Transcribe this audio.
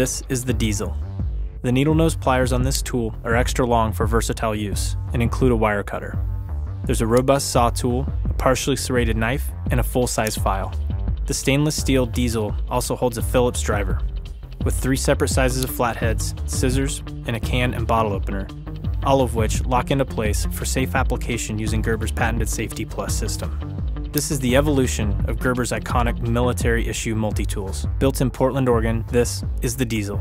This is the Diesel. The needle nose pliers on this tool are extra long for versatile use and include a wire cutter. There's a robust saw tool, a partially serrated knife, and a full-size file. The stainless steel Diesel also holds a Phillips driver, with three separate sizes of flatheads, scissors, and a can and bottle opener, all of which lock into place for safe application using Gerber's patented Saf.T.Plus system. This is the evolution of Gerber's iconic military issue multi tools. Built in Portland, Oregon, this is the Diesel.